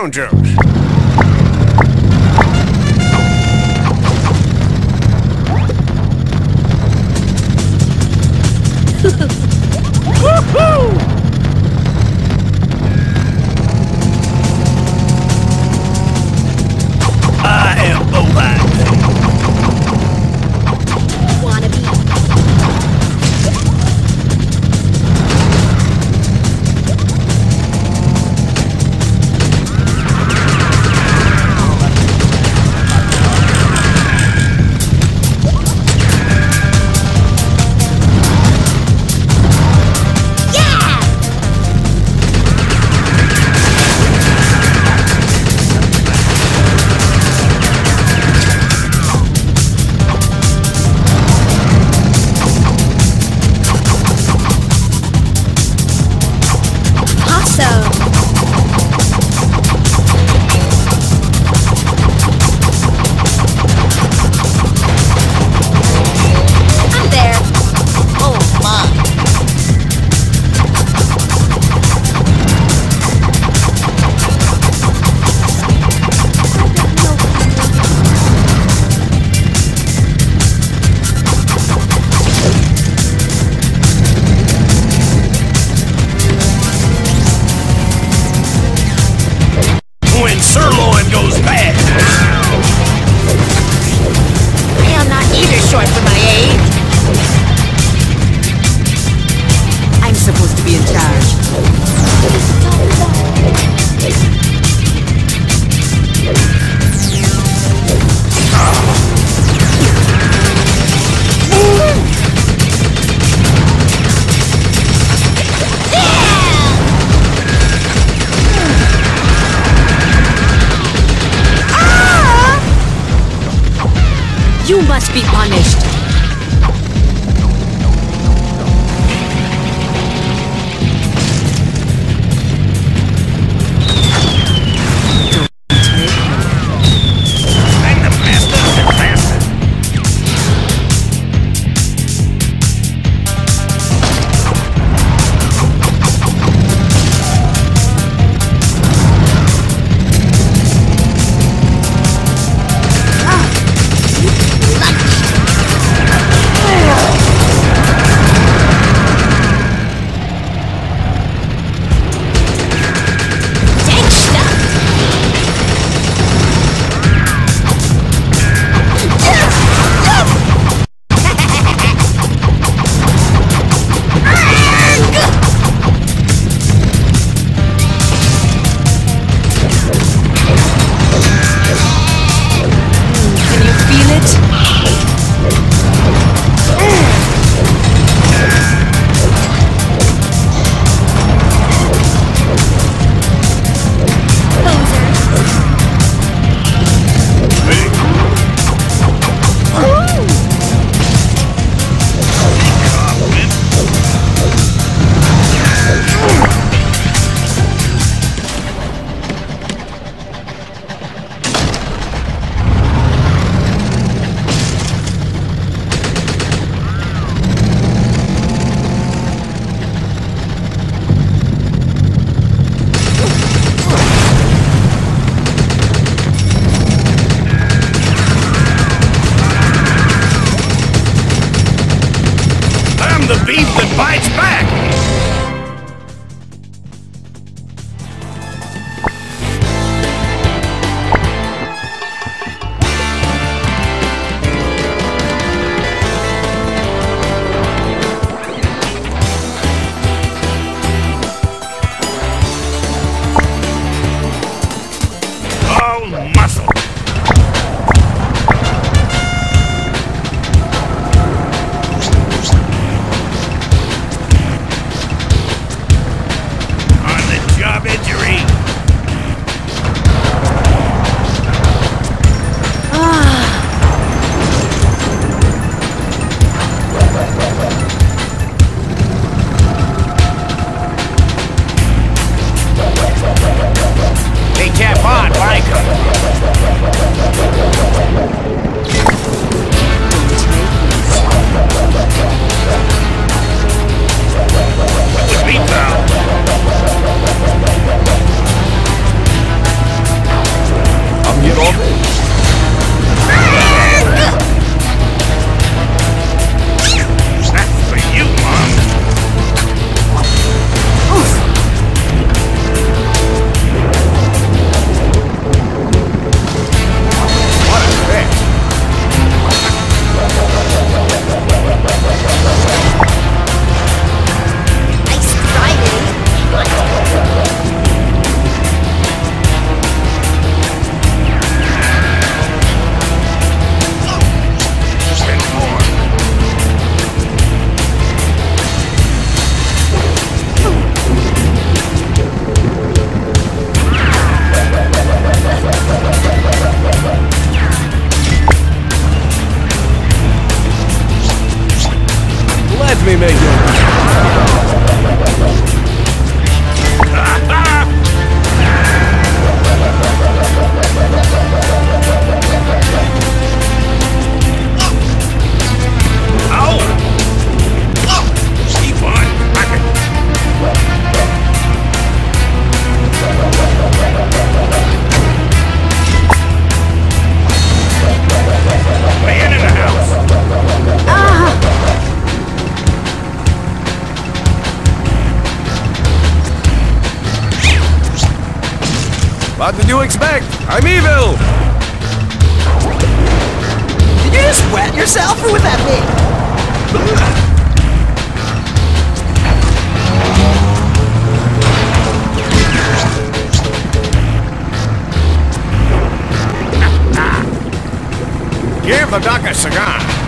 prune juice. yourself? or would that be? Give the duck a cigar.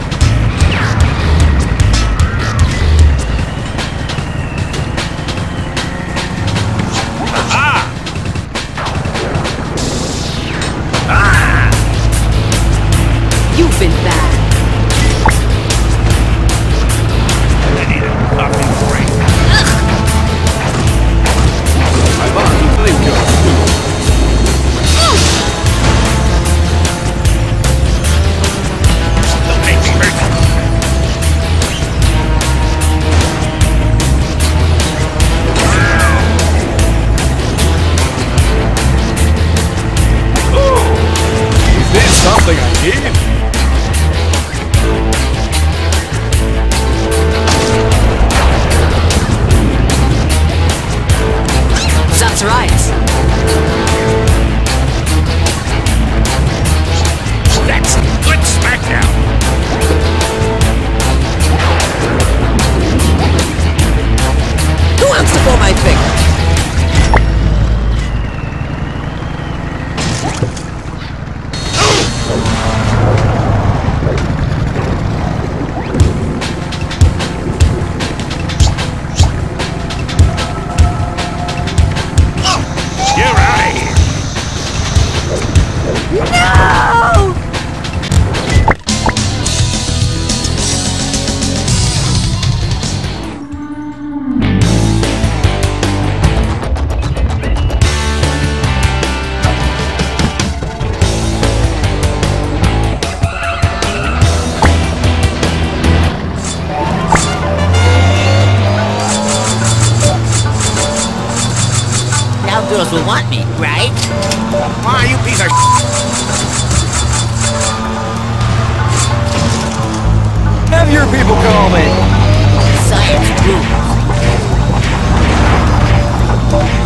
girls will want me, right? Why, you piece of Have your people call me! Science rules.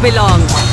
Belong.